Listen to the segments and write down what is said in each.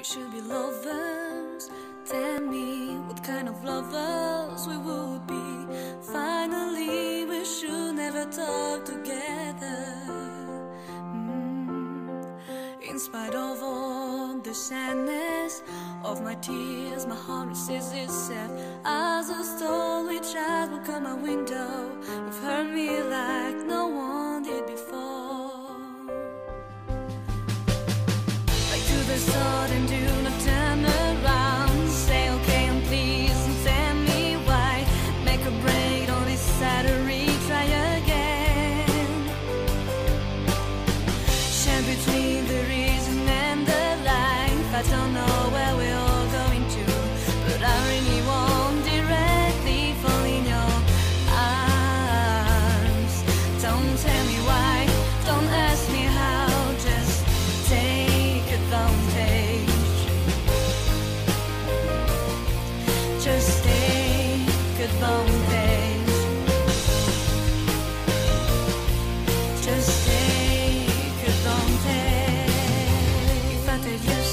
we should be lovers. Tell me what kind of lovers we would be. Finally, we should never talk together. Mm. In spite of all the sadness of my tears, my heart resists itself. As a storm which eyes will come my window, The start and do Just take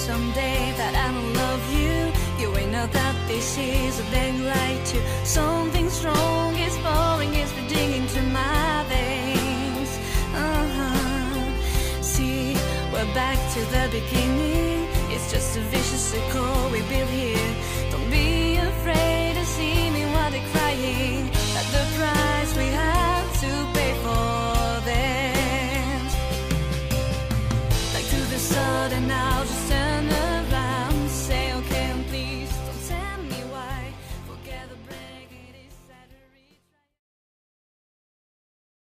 someday that I love you, you will know that this is a. Something strong is is into my veins. Uh-huh. See, we're back to the beginning. It's just a vicious circle we build here. sudden I